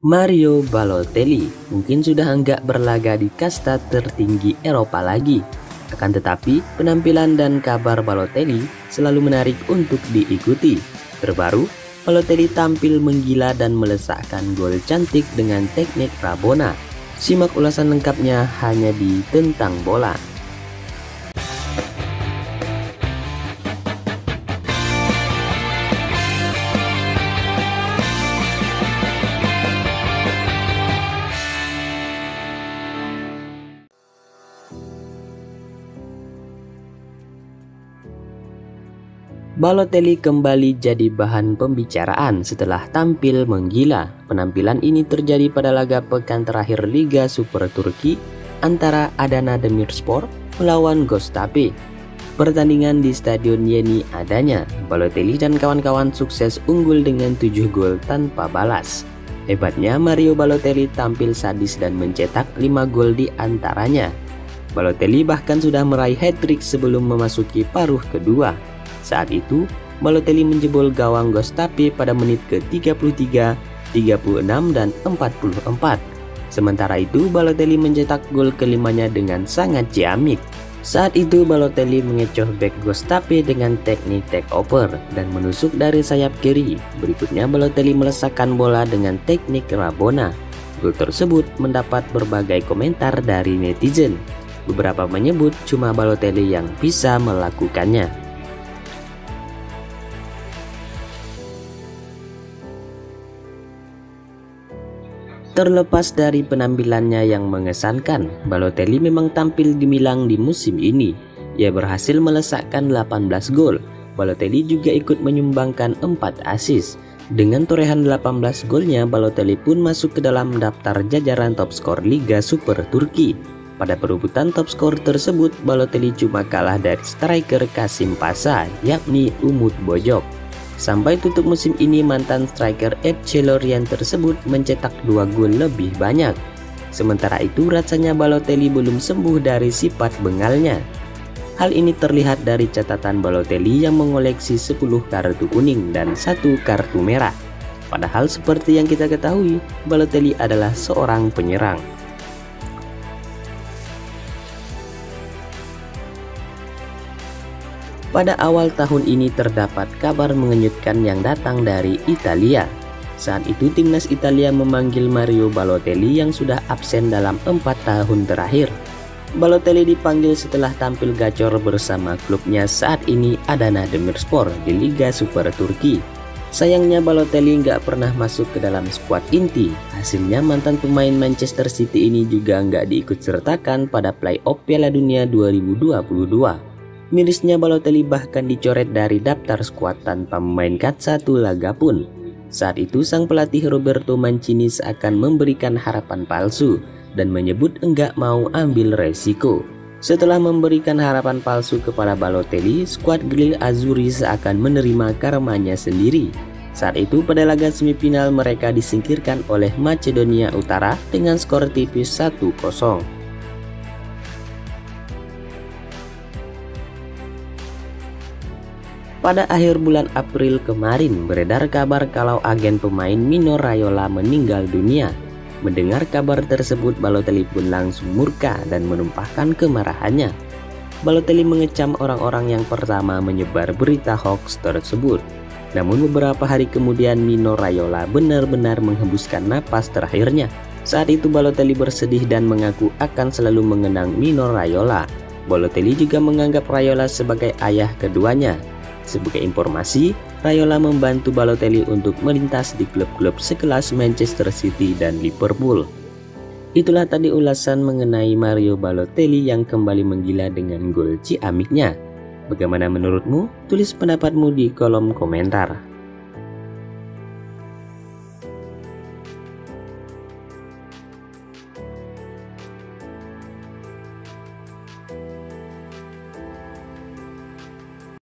Mario Balotelli mungkin sudah enggak berlaga di kasta tertinggi Eropa lagi. Akan tetapi, penampilan dan kabar Balotelli selalu menarik untuk diikuti. Terbaru, Balotelli tampil menggila dan melesakkan gol cantik dengan teknik Rabona. Simak ulasan lengkapnya hanya di Tentang Bola. Balotelli kembali jadi bahan pembicaraan setelah tampil menggila. Penampilan ini terjadi pada laga pekan terakhir Liga Super Turki antara Adana Demirspor melawan Göztepe. Pertandingan di Stadion Yeni adanya, Balotelli dan kawan-kawan sukses unggul dengan 7 gol tanpa balas. Hebatnya Mario Balotelli tampil sadis dan mencetak 5 gol di antaranya. Balotelli bahkan sudah meraih hat-trick sebelum memasuki paruh kedua. Saat itu, Balotelli menjebol gawang Gostapi pada menit ke-33, 36, dan 44. Sementara itu, Balotelli mencetak gol kelimanya dengan sangat ciamik. Saat itu Balotelli mengecoh back Gostapi dengan teknik take over dan menusuk dari sayap kiri. Berikutnya Balotelli melesakkan bola dengan teknik Rabona. Gol tersebut mendapat berbagai komentar dari netizen. Beberapa menyebut cuma Balotelli yang bisa melakukannya. Terlepas dari penampilannya yang mengesankan, Balotelli memang tampil gemilang di musim ini. Ia berhasil melesakkan 18 gol. Balotelli juga ikut menyumbangkan 4 assist. Dengan torehan 18 golnya, Balotelli pun masuk ke dalam daftar jajaran top skor Liga Super Turki. Pada perebutan top skor tersebut, Balotelli cuma kalah dari striker Kasim Pasa, yakni Umut Bojok. Sampai tutup musim ini mantan striker Ed Celorian tersebut mencetak dua gol lebih banyak. Sementara itu rasanya Balotelli belum sembuh dari sifat bengalnya. Hal ini terlihat dari catatan Balotelli yang mengoleksi 10 kartu kuning dan satu kartu merah. Padahal seperti yang kita ketahui, Balotelli adalah seorang penyerang. Pada awal tahun ini terdapat kabar mengenyutkan yang datang dari Italia. Saat itu timnas Italia memanggil Mario Balotelli yang sudah absen dalam empat tahun terakhir. Balotelli dipanggil setelah tampil gacor bersama klubnya saat ini Adana Demirspor di Liga Super Turki. Sayangnya Balotelli nggak pernah masuk ke dalam skuad inti. Hasilnya mantan pemain Manchester City ini juga nggak diikut sertakan pada playoff Piala Dunia 2022. Mirisnya Balotelli bahkan dicoret dari daftar skuad tanpa memainkan satu laga pun. Saat itu sang pelatih Roberto Mancini seakan memberikan harapan palsu dan menyebut enggak mau ambil resiko. Setelah memberikan harapan palsu kepada Balotelli, skuad Grill Azuri seakan menerima karmanya sendiri. Saat itu pada laga semifinal mereka disingkirkan oleh Macedonia Utara dengan skor tipis 1-0. Pada akhir bulan April kemarin beredar kabar kalau agen pemain Mino Raiola meninggal dunia. Mendengar kabar tersebut Balotelli pun langsung murka dan menumpahkan kemarahannya. Balotelli mengecam orang-orang yang pertama menyebar berita hoax tersebut. Namun beberapa hari kemudian Mino Raiola benar-benar menghembuskan napas terakhirnya. Saat itu Balotelli bersedih dan mengaku akan selalu mengenang Mino Raiola. Balotelli juga menganggap Raiola sebagai ayah keduanya sebagai informasi, Rayola membantu Balotelli untuk melintas di klub-klub sekelas Manchester City dan Liverpool. Itulah tadi ulasan mengenai Mario Balotelli yang kembali menggila dengan gol ciamiknya. Bagaimana menurutmu? Tulis pendapatmu di kolom komentar.